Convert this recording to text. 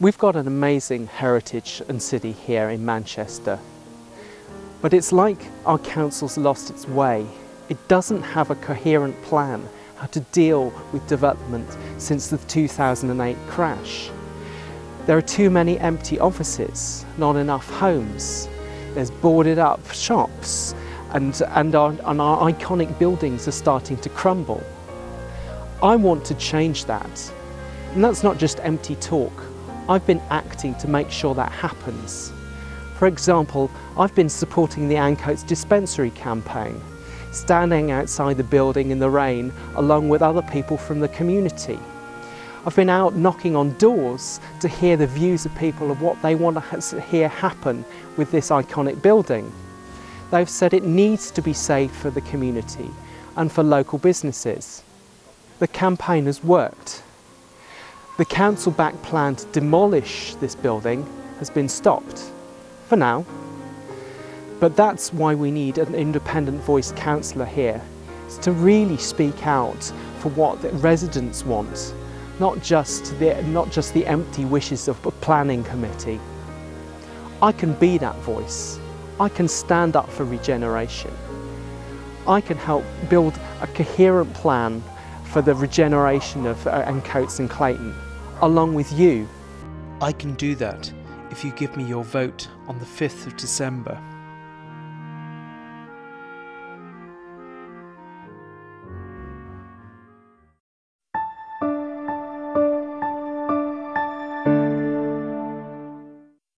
We've got an amazing heritage and city here in Manchester, but it's like our council's lost its way. It doesn't have a coherent plan how to deal with development since the 2008 crash. There are too many empty offices, not enough homes. There's boarded up shops and, and, our, and our iconic buildings are starting to crumble. I want to change that. And that's not just empty talk. I've been acting to make sure that happens. For example, I've been supporting the Ancoats dispensary campaign, standing outside the building in the rain along with other people from the community. I've been out knocking on doors to hear the views of people of what they want to hear happen with this iconic building. They've said it needs to be saved for the community and for local businesses. The campaign has worked. The council back plan to demolish this building has been stopped, for now. But that's why we need an independent voice councillor here, is to really speak out for what the residents want not just the, not just the empty wishes of a planning committee. I can be that voice. I can stand up for regeneration. I can help build a coherent plan for the regeneration of uh, Ancoats and Clayton, along with you. I can do that if you give me your vote on the 5th of December.